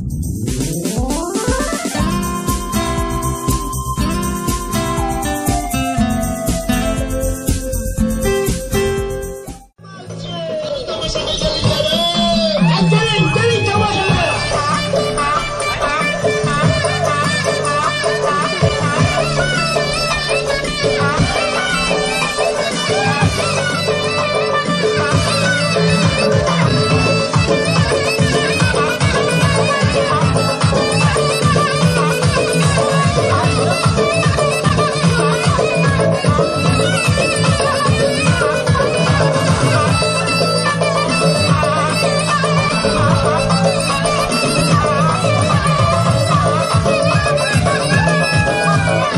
you